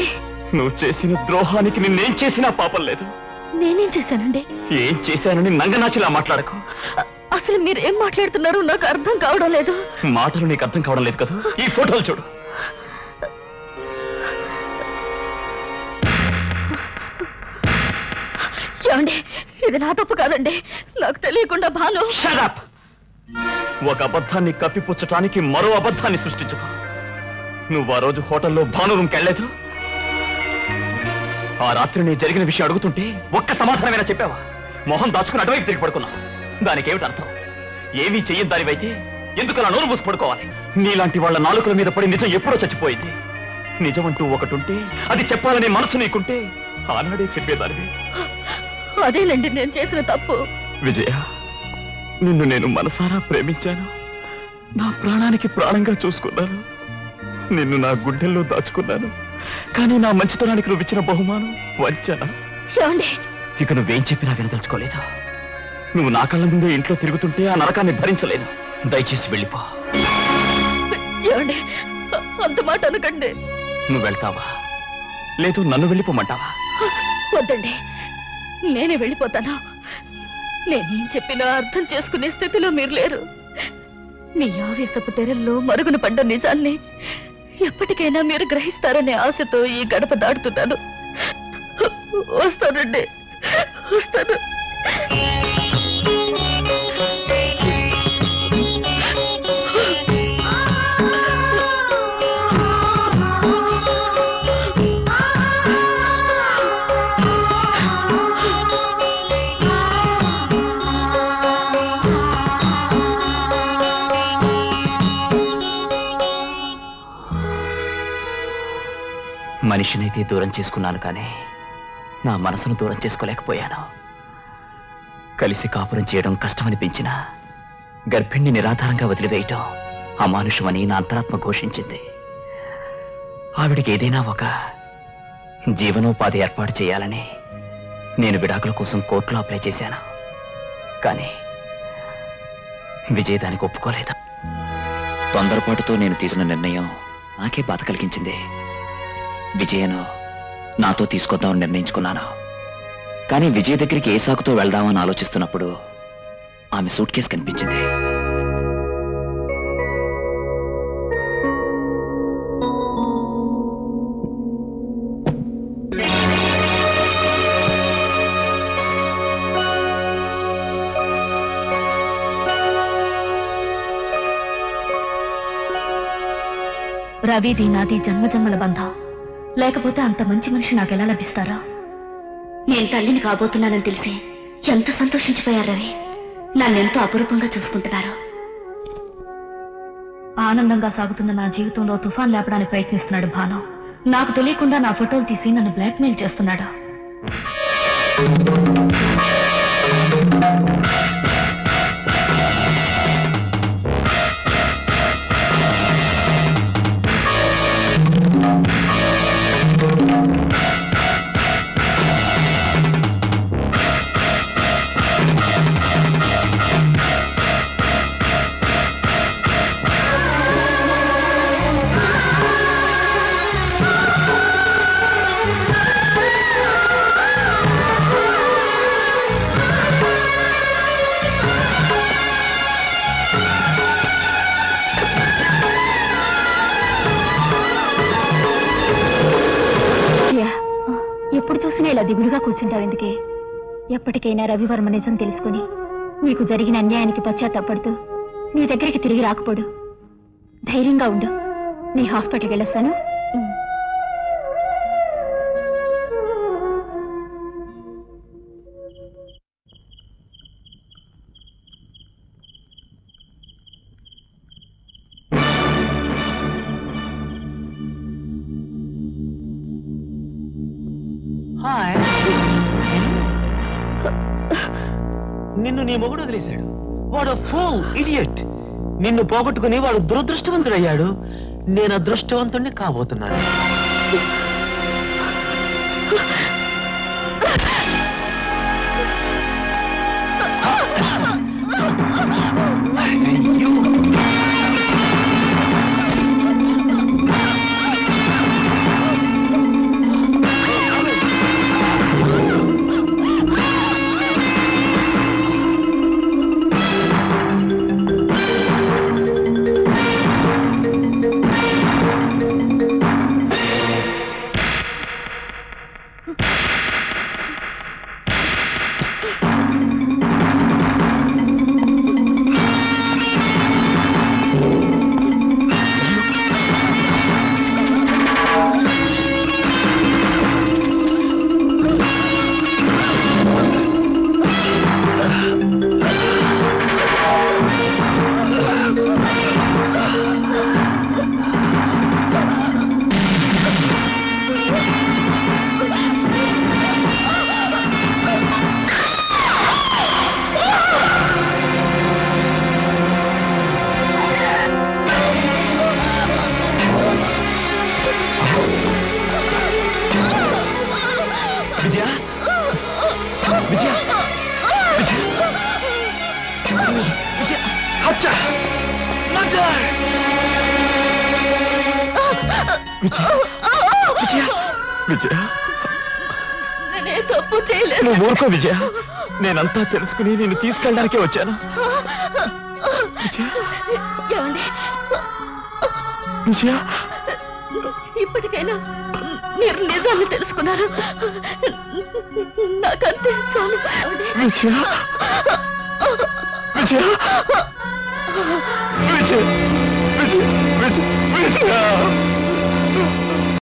ఏమండి నువ్వు చేసిన ద్రోహానికి నిన్నేం చేసినా పాపం లేదు. నేనేం చేశానండి? ఏం చేశానని నంగనాచిలా మాట్లాడకు. అసలు మీరు ఏం మాట్లాడుతున్నారో నాకు అర్థం కావడం లేదు. మాటలు నీకు అర్థం కావడం లేదు కదా? ఈ ఫోటోలు చూడు. ఏమండి ఇది నా తప్పు కాదండి. నాకు తెలియకుండా భాను! ఒక అబద్ధాన్ని కప్పిపుచ్చటానికి మరో అబద్ధాన్ని సృష్టించకు. నువ్వు ఆ రోజు హోటల్లో భాను రూమ్కి వెళ్ళలేదు? ఆ రాత్రి నీ జరిగిన విషయం అడుగుతుంటే ఒక్క సమాధానమైనా చెప్పావా? మొహం దాచుకుని అటువైపు తిరిగి పడుకున్నావు. దానికి ఏమిటి అర్థం? ఏమీ చెయ్యని దానివైతే ఎందుకు అలా నోరు మూసి పడుకోవాలి? నీలాంటి వాళ్ళ నాలుకల మీద పడి నిజం ఎప్పుడో చచ్చిపోయింది. నిజమంటూ ఒకటి ఉంటే అది చెప్పాలనే మనసు నీకుంటే ఆనాడే చెప్పేదానివి. అదేనండి నేను చేసిన తప్పు. విజయ నిన్ను నేను మనసారా ప్రేమించాను? నా ప్రాణానికి ప్రాణంగా చూసుకున్నాను. నిన్ను నా గుండెల్లో దాచుకున్నాను. కానీ నా మంచితనానికి నువ్వు ఇచ్చిన బహుమానం వంచన. ఇక నువ్వేం చెప్పినా వినదలుచుకోలేదు. నువ్వు నా కళ్ళ ముందే ఇంట్లో తిరుగుతుంటే ఆ నరకాన్ని భరించలేదు. దయచేసి వెళ్ళిపో. అంత మాట అనకండి. నువ్వు వెళ్తావా? లేదు నన్ను వెళ్ళిపోమంటావా? వద్దండి. నేనే వెళ్ళిపోతాను. నేనేం చెప్పినా అర్థం చేసుకునే స్థితిలో మీరు లేరు. మీ ఆవేశపు తెరల్లో మరుగున పడ్డ నిజాన్ని ఎప్పటికైనా మీరు గ్రహిస్తారనే ఆశతో ఈ గడప దాడుతున్నాను వస్తానండి. వస్తాను. మనిషినైతే దూరం చేసుకున్నాను కానీ నా మనసును దూరం చేసుకోలేకపోయాను. కలిసి కాపురం చేయడం కష్టమనిపించినా గర్భిణ్ణి నిరాధారంగా వదిలివేయటం అమానుషమని నా అంతరాత్మ ఘోషించింది. ఆవిడికి ఏదైనా ఒక జీవనోపాధి ఏర్పాటు చేయాలని నేను విడాకుల కోసం కోర్టులో అప్లై చేశాను. కానీ విజయ్ దానికి ఒప్పుకోలేదు. తొందరపాటుతో నేను తీసిన నిర్ణయం నాకే బాధ కలిగించింది. విజయను నాతో తీసుకొద్దామని నిర్ణయించుకున్నాను. కానీ విజయ్ దగ్గరికి ఏ సాకుతో వెళ్దామని ఆలోచిస్తున్నప్పుడు ఆమె సూట్ కేసు కనిపించింది. రవిది నాది జన్మజన్మల బంధం. లేకపోతే అంత మంచి మనిషి నాకు ఎలా లభిస్తారా? నేను తల్లిని కాబోతున్నానని తెలిసి ఎంత సంతోషించిపోయారు రవి? నన్నెంతో అపురూపంగా చూసుకుంటున్నారు. ఆనందంగా సాగుతున్న నా జీవితంలో తుఫాన్ లేపడానికి ప్రయత్నిస్తున్నాడు భాను. నాకు తెలియకుండా నా ఫోటోలు తీసి నన్ను బ్లాక్మెయిల్ చేస్తున్నాడు. ఇలా దిగులుగా కూర్చుంటావు ఎందుకే? ఎప్పటికైనా రవివర్మ నిజం తెలుసుకుని నీకు జరిగిన అన్యాయానికి పశ్చాత్తపడుతూ నీ దగ్గరికి తిరిగి రాకపోడు. ధైర్యంగా ఉండు. నీ హాస్పిటల్కి వెళ్ళొస్తాను. నిన్ను నీ మొగుడు వదిలేశాడు. వాడు ఫూల్ ఇడియట్ నిన్ను పోగొట్టుకుని వాడు దురదృష్టవంతుడయ్యాడు. నేను అదృష్టవంతుణ్ణి కాబోతున్నాను. హత్య విజయ విజయ విజయ నేనే తప్పు చేయలేదు నువ్వు ఊరుకో విజయ. నేనంతా తెలుసుకుని నిన్ను తీసుకెళ్ళడానికే వచ్చాను. విజయ. విజయ. ఇప్పటికైనా మీరు నిజాన్ని తెలుసుకున్నారు. నాకంతే చాలు. ఏమండి? విజయ. విజయ విజయ విజయ విజయ విజయ